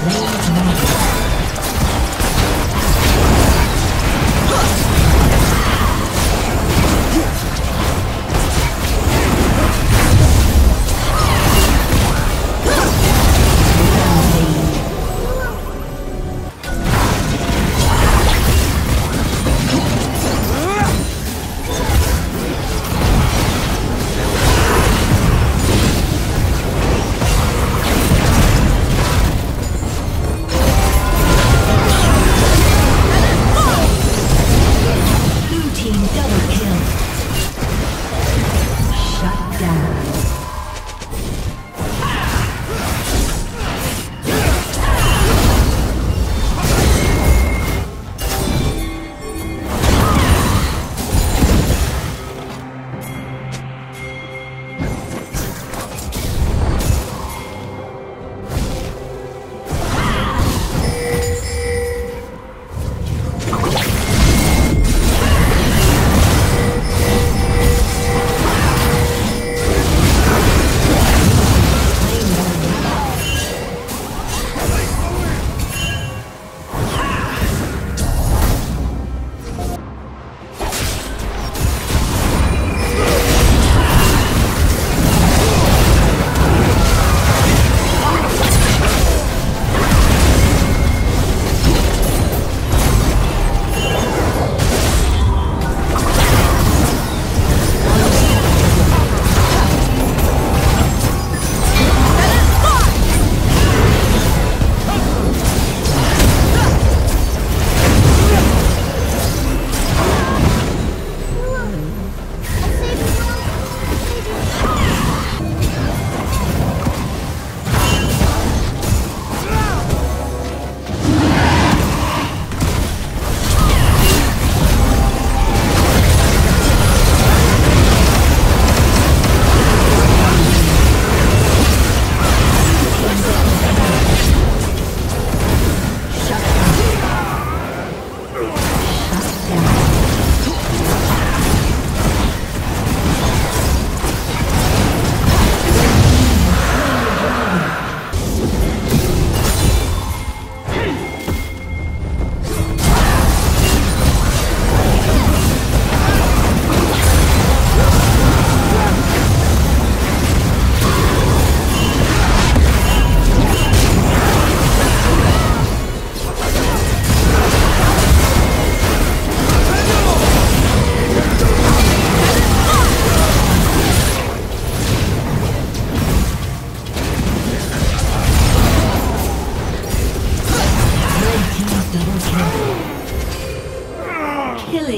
Team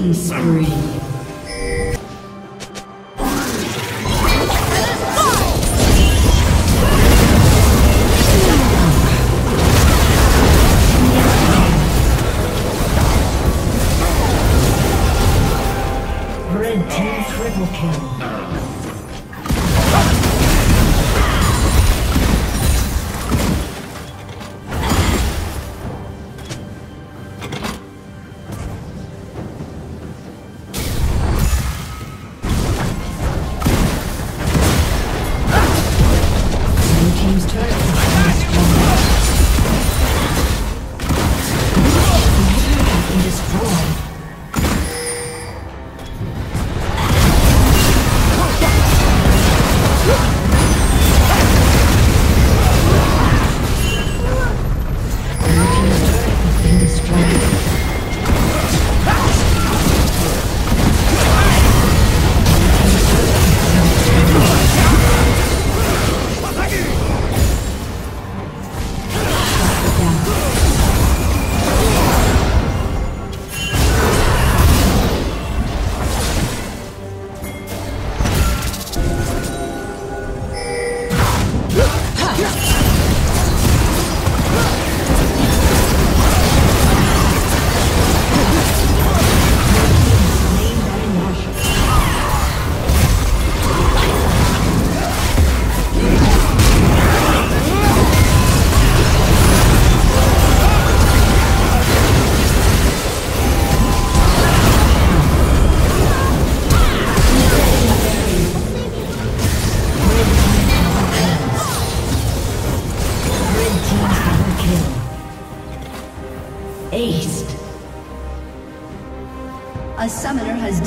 Killing spree. Red team triple kill.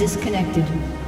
Disconnected.